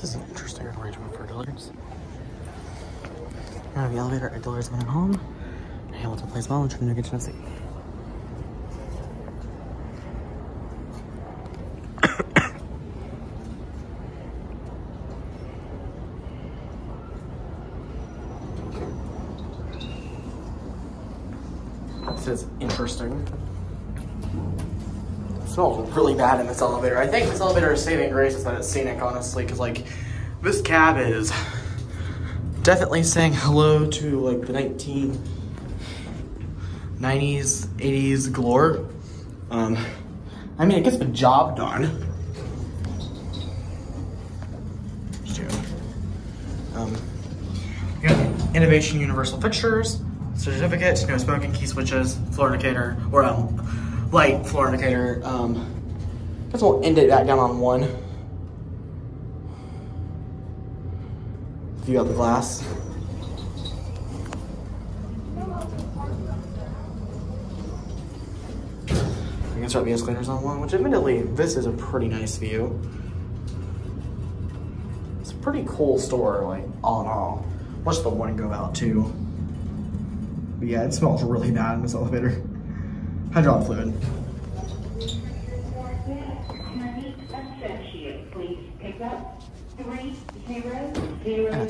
This is an interesting arrangement for Dillard's. Have the elevator at Dillard's Men & Home, Hamilton Place Mall in Chattanooga, Tennessee. This is interesting. Smells really bad in this elevator. I think this elevator is saving grace is that it's scenic, honestly, because like this cab is definitely saying hello to like the 1990s, 80s galore. Um, I mean, it gets the job done. Um, Innovation Universal Fixtures, certificate, no smoking, key switches, floor indicator, or um, light floor indicator. Um, guess we'll end it back down on one. View out the glass. You can start the escalators on one, which admittedly, this is a pretty nice view. It's a pretty cool store, like, all in all. Watch the one go out too. But yeah, it smells really bad in this elevator. Hydraulic fluid. Associate, please pick up three zero zero